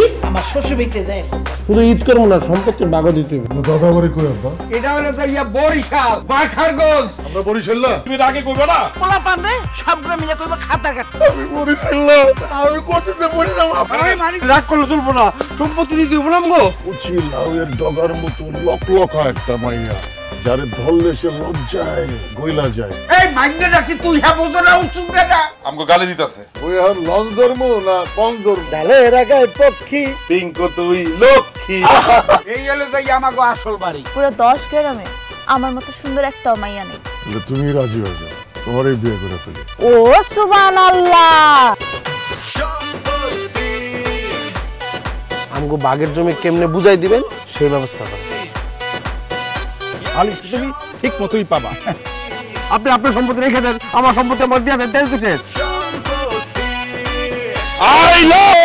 ঈদ আমার শ্বশুর বাড়িতে যায়। শুধু ঈদ করব না সম্পত্তির বাগা দিতে দাদা বাড়ি কই আব্বা? এটা হলো তো বরিশাল বাখারগঞ্জ আমরা বরিশাল না? তুমি আগে করবে না? পোলা পানবে সবগুলো মিলে কইবা খাতা কাট। আমি বরিশাল না আমি কততে পড়ে যাব রাগ করলে তুলবো না সম্পত্তি দিতে হবে না আমগো? উচি লাউয়ের ডগার মতো লক লকা একটা মাইয়া। যারে ধরলে সে লজ্জায় গইলা যায়। এই মাইন্ডটা কি তুই হ্যাঁ বোঝো না উঁচুক বেটা আমাকে গালি দিতেছে। ওই এখন লঞ্চ ধর্ম না কম ধর্ম পিঙ্কো তুই লক্ষ্মী। এই হলো যাই আমাগো আসল বাড়ি। পুরো দশ গ্রামে আমার মতো সুন্দর একটা মাইয়া নেই। তুমি রাজি হয়ে যাও তোমারই বিয়ে করে ফেলি। ও সুবান আল্লাহ আমগো বাগের জমি কেমনে বুঝাই দিবেন? সেই ব্যবস্থা করেন আলি তুমি ঠিক মতোই পাবা। আপনি আপনার সম্পত্তি রেখে দেন আমার সম্পত্তি আমার দিয়ে দেন আই লাভ